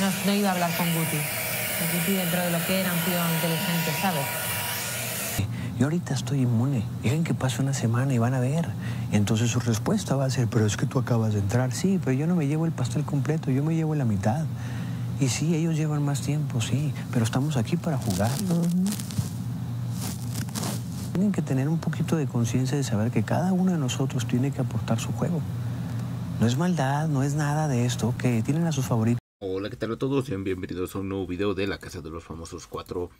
No, no ido a hablar con Guti. Guti dentro de lo que era un tío inteligente, ¿sabes? Yo ahorita estoy inmune. Dejen que pase una semana y van a ver. Entonces su respuesta va a ser, pero es que tú acabas de entrar. Sí, pero yo no me llevo el pastel completo, yo me llevo la mitad. Y sí, ellos llevan más tiempo, sí, pero estamos aquí para jugar. Tienen que tener un poquito de conciencia de saber que cada uno de nosotros tiene que aportar su juego. No es maldad, no es nada de esto, que tienen a sus favoritos. Hola, ¿qué tal a todos? Bienvenidos a un nuevo video de la Casa de los Famosos 4.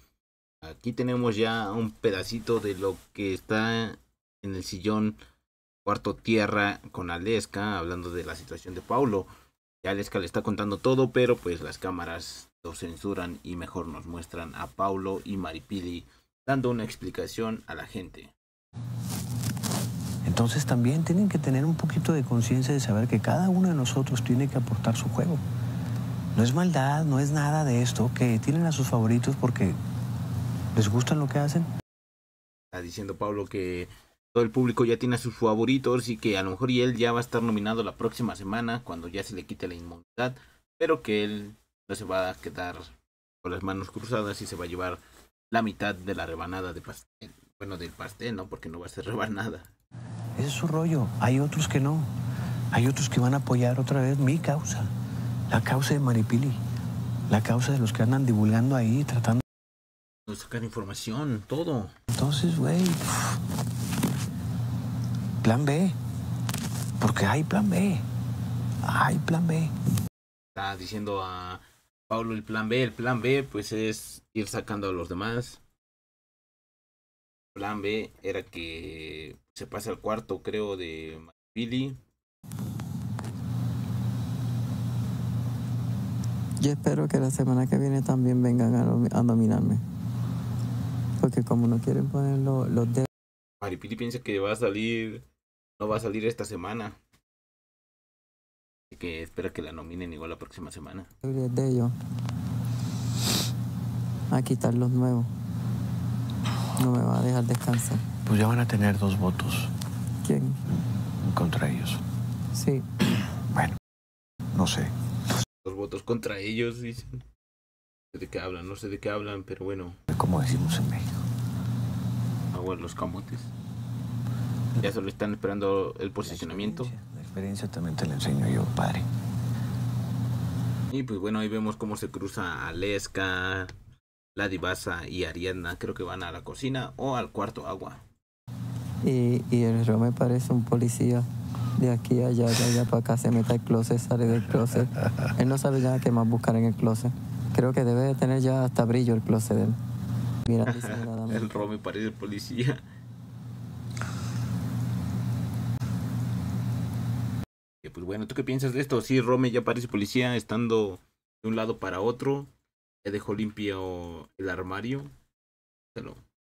Aquí tenemos ya un pedacito de lo que está en el sillón cuarto tierra con Aleska, hablando de la situación de Paulo. Ya Aleska le está contando todo, pero pues las cámaras lo censuran y mejor nos muestran a Paulo y Maripili dando una explicación a la gente. Entonces también tienen que tener un poquito de conciencia de saber que cada uno de nosotros tiene que aportar su juego. No es maldad, no es nada de esto, que tienen a sus favoritos porque les gustan lo que hacen. Está diciendo Pablo que todo el público ya tiene a sus favoritos y que a lo mejor y él ya va a estar nominado la próxima semana cuando ya se le quite la inmunidad, pero que él no se va a quedar con las manos cruzadas y se va a llevar la mitad de la rebanada de pastel. Bueno, del pastel, ¿no? Porque no va a ser rebanada. Ese es su rollo. Hay otros que no. Hay otros que van a apoyar otra vez mi causa. La causa de Maripili. La causa de los que andan divulgando ahí, tratando de sacar información, todo. Entonces, güey. Plan B. Porque hay plan B. Hay plan B. Está diciendo a Pablo el plan B. El plan B, pues es ir sacando a los demás. Plan B era que se pase al cuarto, creo, de Billy. Yo espero que la semana que viene también vengan a, nominarme. Porque como no quieren poner los, los dedos. Maripili piensa que va a salir. No va a salir esta semana. Así que espera que la nominen igual la próxima semana. De ellos. A quitar los nuevos. No me va a dejar descansar. Pues ya van a tener dos votos. ¿Quién? Contra ellos. Sí. Bueno, no sé. Dos votos contra ellos, dicen. No sé de qué hablan, no sé de qué hablan, pero bueno. Como decimos en México. Agua los camotes. Ya solo están esperando el posicionamiento. La experiencia, también te la enseño yo, padre. Y pues bueno, ahí vemos cómo se cruza Aleska, la divasa y Ariadna. Creo que van a la cocina o al cuarto agua. Y, y el me parece un policía de aquí a allá, de allá para acá, se mete al closet, sale del closet. Él no sabe ya qué más buscar en el closet. Creo que debe de tener ya hasta brillo el closet de él. Mira, el Rome parece policía. pues bueno, ¿tú qué piensas de esto? Sí, Rome ya parece policía estando de un lado para otro. Ya dejó limpio el armario.